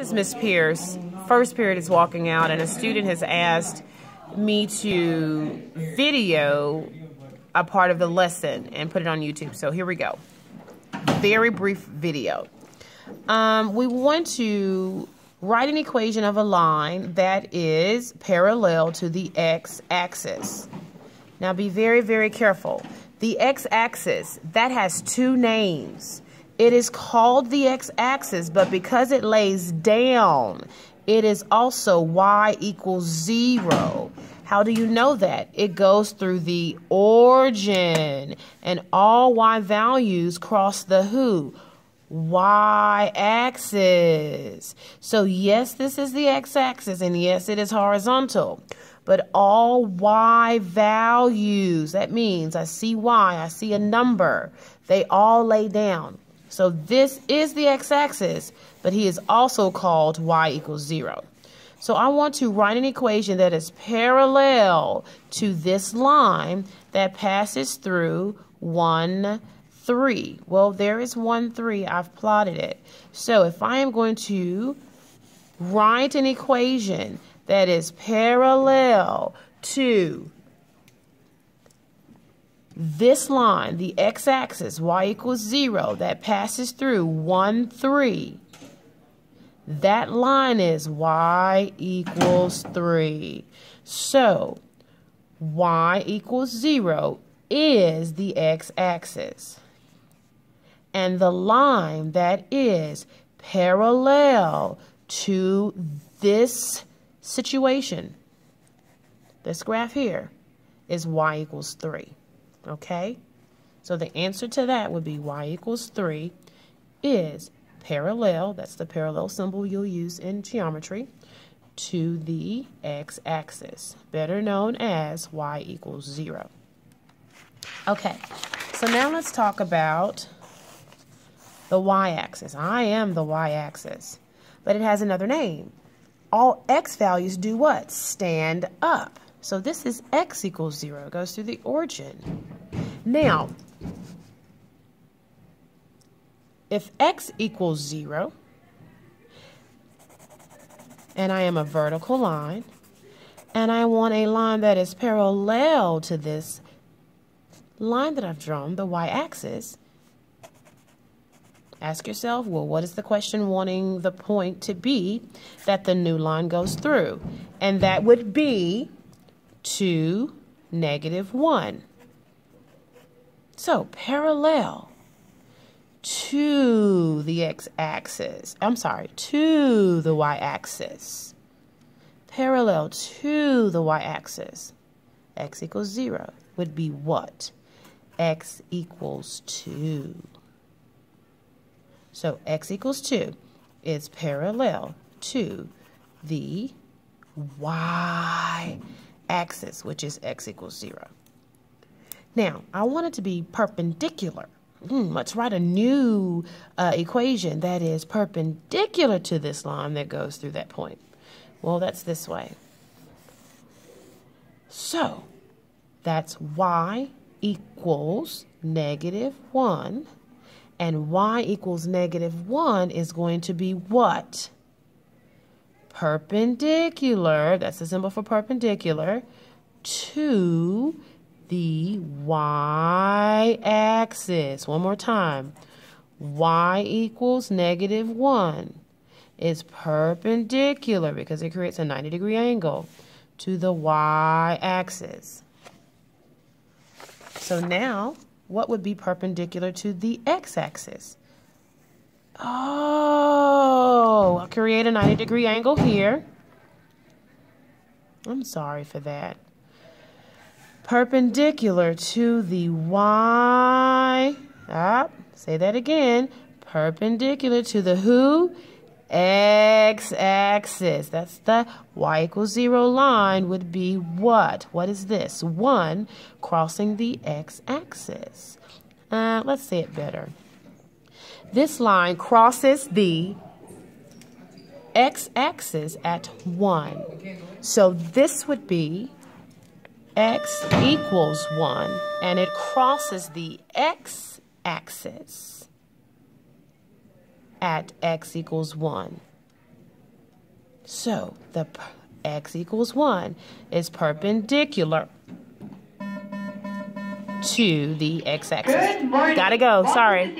This is Miss Pearce. First period is walking out, and a student has asked me to video a part of the lesson and put it on YouTube. So here we go. Very brief video. Um, we want to write an equation of a line that is parallel to the x-axis. Now be very, very careful. The x-axis, that has two names. It is called the x-axis, but because it lays down, it is also y equals 0. How do you know that? It goes through the origin, and all y values cross the who? y-axis. So yes, this is the x-axis, and yes, it is horizontal. But all y values, that means I see y, I see a number, they all lay down. So this is the x-axis, but he is also called y equals 0. So I want to write an equation that is parallel to this line that passes through 1, 3. Well, there is 1, 3. I've plotted it. So if I am going to write an equation that is parallel to this line, the x-axis, y equals 0, that passes through 1, 3, that line is y equals 3. So, y equals 0 is the x-axis. And the line that is parallel to this situation, this graph here, is y equals 3. Okay? So the answer to that would be y equals 3 is parallel, that's the parallel symbol you'll use in geometry, to the x-axis, better known as y equals 0. Okay, so now let's talk about the y-axis. I am the y-axis, but it has another name. All x values do what? Stand up. So this is x equals 0. It goes through the origin. Now, if x equals 0, and I am a vertical line, and I want a line that is parallel to this line that I've drawn, the y-axis, ask yourself, well, what is the question wanting the point to be that the new line goes through? And that would be 2, negative 1. So parallel to the x-axis, I'm sorry, to the y-axis. Parallel to the y-axis, x equals 0 would be what? x equals 2. So x equals 2 is parallel to the y axis, which is x equals 0. Now, I want it to be perpendicular. Hmm, let's write a new uh, equation that is perpendicular to this line that goes through that point. Well, that's this way. So, that's y equals negative 1. And y equals negative 1 is going to be what? Perpendicular, that's the symbol for perpendicular, to the y-axis. One more time. y equals negative 1 is perpendicular because it creates a 90 degree angle to the y-axis. So now, what would be perpendicular to the x-axis? Oh, create a 90 degree angle here. I'm sorry for that. Perpendicular to the y. Ah, say that again. Perpendicular to the who? X-axis. That's the y equals 0 line would be what? What is this? 1 crossing the x-axis. Uh, let's say it better. This line crosses the x-axis at 1. So this would be x equals 1, and it crosses the x-axis at x equals 1. So the x equals 1 is perpendicular to the x-axis. Gotta go. Sorry.